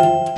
you